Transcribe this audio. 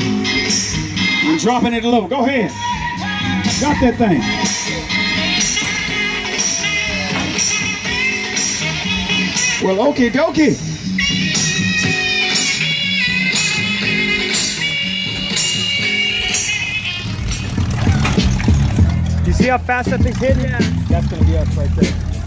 I'm dropping it a little. Go ahead. Got that thing. Well, okie dokie. You see how fast that thing's hitting? Yeah. That's gonna be us right there.